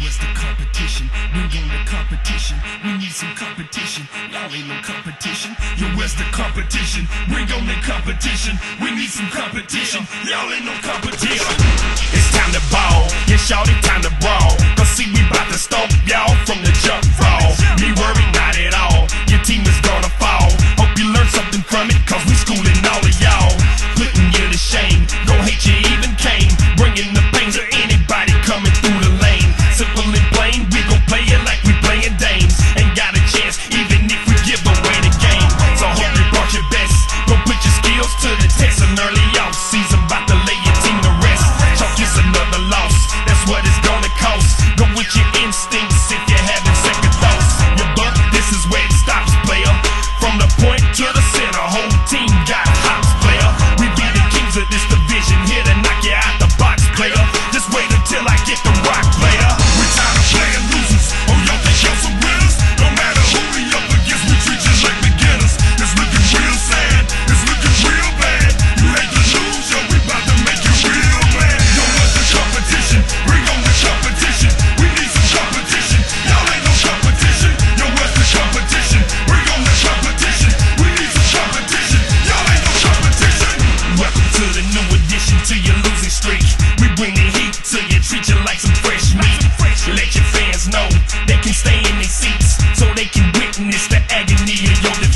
where's the competition? Bring on the competition. We need some competition. Y'all ain't no competition. Yo, where's the competition? Bring on the competition. We need some competition. Y'all ain't no competition. It's time to ball. Yeah, shawty, time to brawl. Cause see, we bout to stall. crazy streak. We bring the heat till you treat you like some fresh meat. Let your fans know they can stay in their seats so they can witness the agony of your.